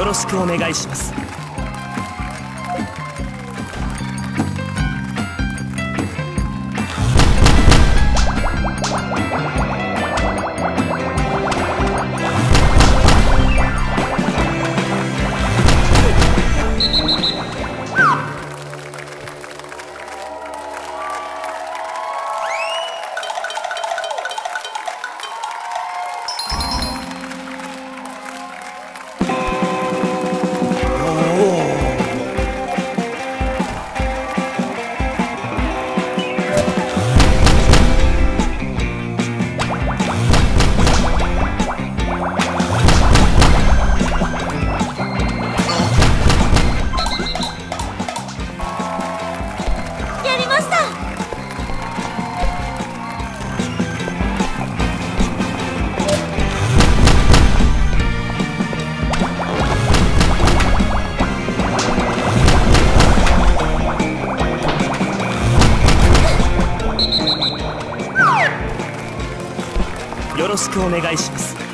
よろしくお願いします。くお願いします。